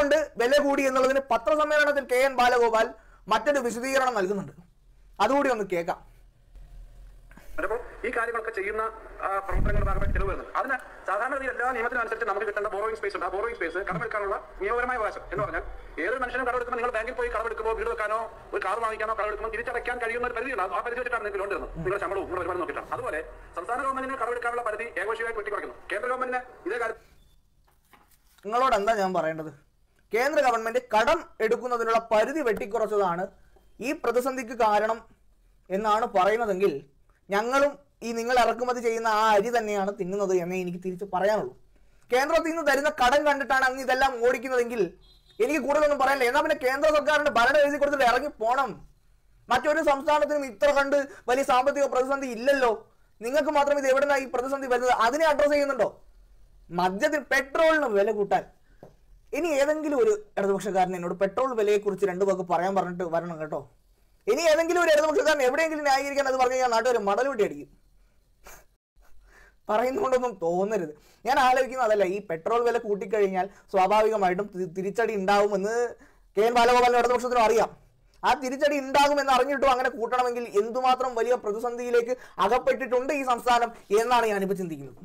എന്തുകൊണ്ട് വില കൂടി എന്നുള്ളതിന് പത്രസമ്മേളനത്തിൽ കെ എൻ ബാലഗോപാൽ മറ്റൊരു വിശദീകരണം നൽകുന്നുണ്ട്. അതുകൂടി ഒന്ന് കേൾക്കാം. ഈ കാര്യങ്ങളൊക്കെ ചെയ്യുന്ന പ്രവർത്തനങ്ങളുടെ ഭാഗമായി ചെലവ് വരുന്നത് അതിന് സാധാരണഗതി എല്ലാ നിയമത്തിനനുസരിച്ച് നമുക്ക് കിട്ടേണ്ട ബോറോയിങ് സ്പേസ് ഉണ്ട്. ആ ബോറോയിങ് സ്പേസ് കടമെടുക്കാനുള്ള നിയമപരമായ അവകാശം. എന്ന് പറഞ്ഞാൽ ഏതൊരു മനുഷ്യനും കടമെടുക്കുമ്പോൾ നിങ്ങൾ ബാങ്കിൽ പോയി കടമെടുക്കുമ്പോൾ വീട് വെക്കാനോ ഒരു കാർ വാങ്ങിക്കാനോ കടമെടുക്കുമ്പോൾ തിരിച്ചടയ്ക്കാൻ കഴിയുന്ന ഒരു പരിധിയാണ് ആ പരിധി വെച്ചിട്ടാണ് നിങ്ങൾക്ക് ലോൺ തരുന്നത്. നിങ്ങളുടെ ശമ്പളവും നിങ്ങളുടെ വരുമാനം നോക്കിയിട്ടാണ്. അതുപോലെ സംസ്ഥാന ഗവൺമെന്റിന് കടമെടുക്കാനുള്ള പരിധി ഏകോശികമായി വെട്ടിക്കുറയ്ക്കുന്നു. കേന്ദ്ര ഗവൺമെന്റിന് ഇതേ കാര്യം നിങ്ങളോട് എന്താ ഞാൻ പറയേണ്ടത്? കേന്ദ്ര ഗവൺമെന്റ് കടം എടുക്കുന്നതിനുള്ള പരിധി വെട്ടിക്കുറച്ചതാണ് ഈ പ്രതിസന്ധിക്ക് കാരണം എന്നാണ് പറയുന്നതെങ്കിൽ ഞങ്ങളും ഈ നിങ്ങൾ ഇറക്കുമതി ചെയ്യുന്ന ആ അരി തന്നെയാണ് തിന്നുന്നത് എന്നേ എനിക്ക് തിരിച്ച് പറയാനുള്ളൂ. കേന്ദ്രത്തിൽ നിന്ന് തരുന്ന കടം കണ്ടിട്ടാണ് അങ്ങ് ഇതെല്ലാം ഓടിക്കുന്നതെങ്കിൽ എനിക്ക് കൂടുതലൊന്നും പറയാനില്ല. എന്നാൽ പിന്നെ കേന്ദ്ര സർക്കാരിന്റെ ഭരണം എഴുതി കൊടുത്തിട്ട് ഇറങ്ങി പോണം. മറ്റൊരു സംസ്ഥാനത്തിനും ഇത്ര കണ്ട് വലിയ സാമ്പത്തിക പ്രതിസന്ധി ഇല്ലല്ലോ. നിങ്ങൾക്ക് മാത്രം ഇത് എവിടെ ഈ പ്രതിസന്ധി വരുന്നത്? അതിനെ അഡ്രസ് ചെയ്യുന്നുണ്ടോ? മദ്യത്തിന് പെട്രോളിന് വില കൂട്ടാൻ. ഇനി ഏതെങ്കിലും ഒരു ഇടതുപക്ഷക്കാരൻ എന്നോട് പെട്രോൾ വിലയെക്കുറിച്ച് രണ്ടു വാക്ക് പറയാൻ പറഞ്ഞിട്ട് വരണം കേട്ടോ. ഇനി ഏതെങ്കിലും ഒരു ഇടതുപക്ഷക്കാരൻ എവിടെയെങ്കിലും ന്യായീകരിക്കാൻ അത് പറഞ്ഞു കഴിഞ്ഞാൽ നാട്ടുകാർ മടൽ വെട്ടി അടിക്കും. പറയുന്നുകൊണ്ടൊന്നും തോന്നരുത്. ഞാൻ ആലോചിക്കുന്നത് അതല്ല ഈ പെട്രോൾ വില കൂട്ടിക്കഴിഞ്ഞാൽ സ്വാഭാവികമായിട്ടും തിരിച്ചടി ഉണ്ടാവുമെന്ന് കെ എൻ ബാലഗോപാലിന് ഇടതുപക്ഷത്തിനും അറിയാം. ആ തിരിച്ചടി ഉണ്ടാകുമെന്ന് അറിഞ്ഞിട്ടും അങ്ങനെ കൂട്ടണമെങ്കിൽ എന്തുമാത്രം വലിയ പ്രതിസന്ധിയിലേക്ക് അകപ്പെട്ടിട്ടുണ്ട് ഈ സംസ്ഥാനം എന്നാണ് ഞാനിപ്പോൾ ചിന്തിക്കുന്നത്.